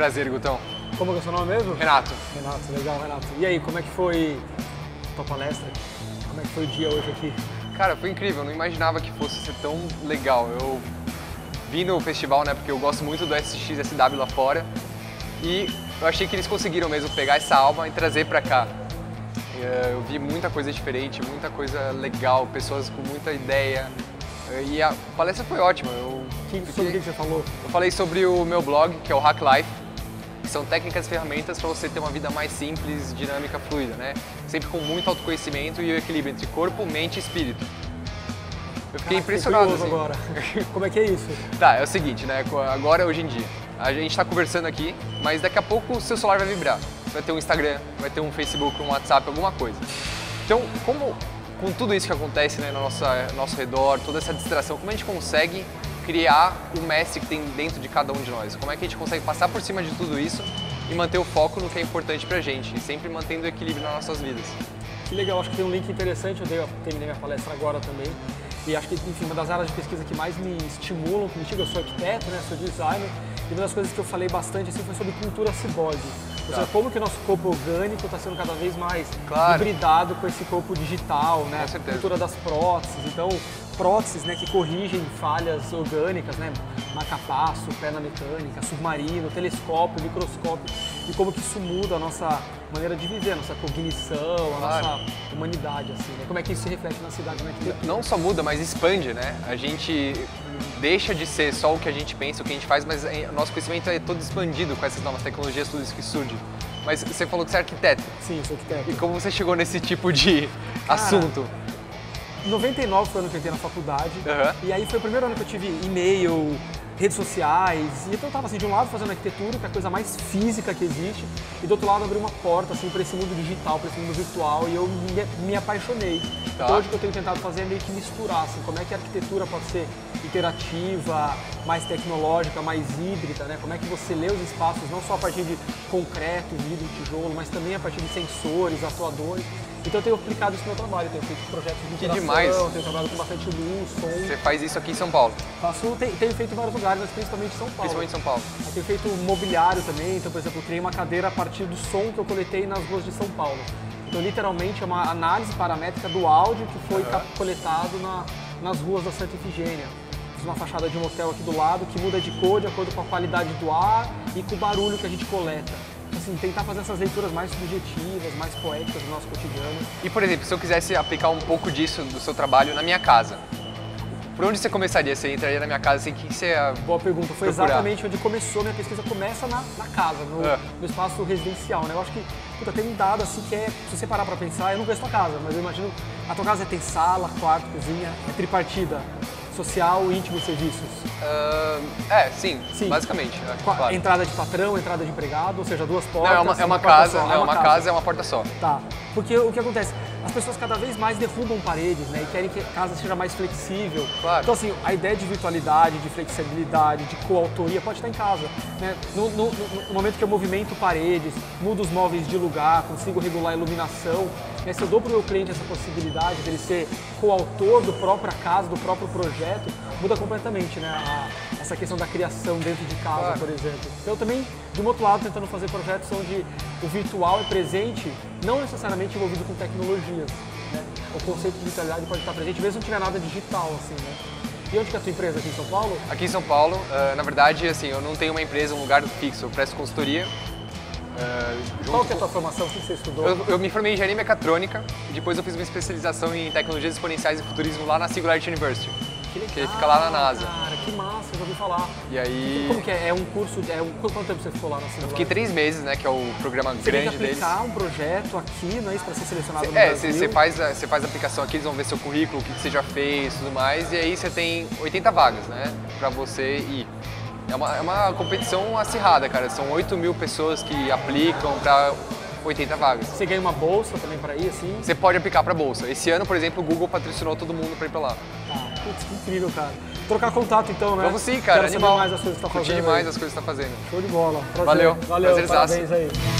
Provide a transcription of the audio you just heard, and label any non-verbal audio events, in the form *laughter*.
Prazer, Gutão. Como é o seu nome mesmo? Renato. Renato, legal, Renato. E aí, como é que foi a tua palestra? Como é que foi o dia hoje aqui? Cara, foi incrível, eu não imaginava que fosse ser tão legal. Eu vim no festival, né, porque eu gosto muito do SXSW lá fora e eu achei que eles conseguiram mesmo pegar essa alma e trazer pra cá. Eh, eu vi muita coisa diferente, muita coisa legal, pessoas com muita ideia e a palestra foi ótima. Eu, que, sobre o que você falou? Eu falei sobre o meu blog, que é o Hack Life, são técnicas e ferramentas para você ter uma vida mais simples, dinâmica, fluida, né? Sempre com muito autoconhecimento e o equilíbrio entre corpo, mente e espírito. Eu fiquei Caraca, impressionado. Assim. agora. *laughs* Como é que é isso? Tá, é o seguinte, né? Agora, hoje em dia, a gente está conversando aqui, mas daqui a pouco o seu celular vai vibrar. Vai ter um Instagram, vai ter um Facebook, um WhatsApp, alguma coisa. Então, como com tudo isso que acontece né, no nosso, nosso redor, toda essa distração, como a gente consegue criar o mestre que tem dentro de cada um de nós? Como é que a gente consegue passar por cima de tudo isso e manter o foco no que é importante pra gente, sempre mantendo o equilíbrio nas nossas vidas? Que legal, acho que tem um link interessante, eu, dei, terminei minha palestra agora também, e acho que, enfim, uma das áreas de pesquisa que mais me estimulam, que me eu sou arquiteto, né, sou designer, e uma das coisas que eu falei bastante assim, foi sobre cultura ciborgue. Ou seja, tá. como que o nosso corpo orgânico está sendo cada vez mais claro. hibridado com esse corpo digital, né? Cultura das próteses. Então, próteses né, que corrigem falhas orgânicas, né? Marcapasso, perna mecânica, submarino, telescópio, microscópio, e como que isso muda a nossa maneira de viver, nossa cognição, a claro. nossa humanidade, assim, né? Como é que isso se reflete na cidade, na arquitetura? Não só muda, mas expande, né? A gente deixa de ser só o que a gente pensa, o que a gente faz, mas o nosso conhecimento é todo expandido com essas novas tecnologias, tudo isso que surge. Mas você falou que você é arquiteto. Sim, sou arquiteto. E como você chegou nesse tipo de Cara, assunto? 99 foi o ano que eu entrei na faculdade. Uhum. E aí foi o primeiro ano que eu tive e-mail, redes sociais. E então eu estava assim, de um lado fazendo arquitetura, que é a coisa mais física que existe, e do outro lado abrir uma porta assim para esse mundo digital, para esse mundo virtual, e eu me, me apaixonei. Tá. Então hoje o que eu tenho tentado fazer é meio que misturar, assim, como é que a arquitetura pode ser interativa, mais tecnológica, mais híbrida, né? Como é que você lê os espaços não só a partir de concreto, vidro, tijolo, mas também a partir de sensores, atuadores. Então eu tenho aplicado isso no meu trabalho, tenho feito projetos de interação, que demais. tenho trabalhado com bastante luz, som. Você faz isso aqui em São Paulo? Faço, tenho, tenho feito em vários lugares, mas principalmente em São Paulo. Principalmente em São Paulo. Eu tenho feito mobiliário também, então por exemplo, eu criei uma cadeira a partir do som que eu coletei nas ruas de São Paulo. Então literalmente é uma análise paramétrica do áudio que foi uhum. coletado na, nas ruas da Santa Ifigênia. Fiz uma fachada de um hotel aqui do lado que muda de cor de acordo com a qualidade do ar e com o barulho que a gente coleta assim, tentar fazer essas leituras mais subjetivas, mais poéticas do nosso cotidiano. E, por exemplo, se eu quisesse aplicar um pouco disso do seu trabalho na minha casa, por onde você começaria? Você entraria na minha casa assim, o que você ia Boa pergunta. Foi procurar? exatamente onde começou minha pesquisa. Começa na, na casa, no, é. no, espaço residencial, né? Eu acho que, puta, tem um dado assim que é, se você parar pra pensar, eu não conheço a tua casa, mas eu imagino, a tua casa tem sala, quarto, cozinha, é tripartida social, íntimo e serviços? Uh, é, sim, sim. basicamente. É, claro. Entrada de patrão, entrada de empregado, ou seja, duas portas. Não, é uma, é uma, uma casa, não, é uma, casa. casa, é uma porta só. Tá. Porque o que acontece? As pessoas cada vez mais derrubam paredes, né? E querem que a casa seja mais flexível. Claro. Então, assim, a ideia de virtualidade, de flexibilidade, de coautoria pode estar em casa. Né? No, no, no, momento que eu movimento paredes, mudo os móveis de lugar, consigo regular a iluminação, né? se eu dou para o meu cliente essa possibilidade dele ser coautor do própria casa, do próprio projeto, muda completamente né? A, essa questão da criação dentro de casa, claro. por exemplo. Então, eu também, de um outro lado, tentando fazer projetos onde o virtual é presente, não necessariamente envolvido com tecnologias. Né? O conceito de virtualidade pode estar presente, mesmo não tiver nada digital, assim, né? E onde que é a sua empresa? Aqui em São Paulo? Aqui em São Paulo. Uh, na verdade, assim, eu não tenho uma empresa, um lugar fixo. Eu presto consultoria. Uh, Qual que é a sua formação? O que você estudou? Eu, eu, me formei em engenharia mecatrônica. Depois eu fiz uma especialização em tecnologias exponenciais e futurismo lá na Singularity University. Que legal, que fica lá na NASA. Cara, que massa, eu já ouvi falar. E aí... Como que é? É um curso, é um... quanto tempo você ficou lá na? Eu fiquei três meses, né, que é o programa você grande deles. Você aplicar um projeto aqui, não é isso, para ser selecionado cê, no é, Brasil? É, você faz, você faz a aplicação aqui, eles vão ver seu currículo, o que você já fez tudo mais, e aí você tem 80 vagas, né, para você ir. É uma, é uma competição acirrada, cara. São 8 mil pessoas que aplicam para 80 vagas. Você ganha uma bolsa também para ir, assim? Você pode aplicar para bolsa. Esse ano, por exemplo, o Google patrocinou todo mundo para ir para lá. Putz, que incrível, cara. Trocar contato então, né? Vamos sim, cara. Quero animal. saber mais as coisas que você tá fazendo. demais as coisas que você tá fazendo. Show de bola. Prazer. Valeu. Valeu, Prazer parabéns aí.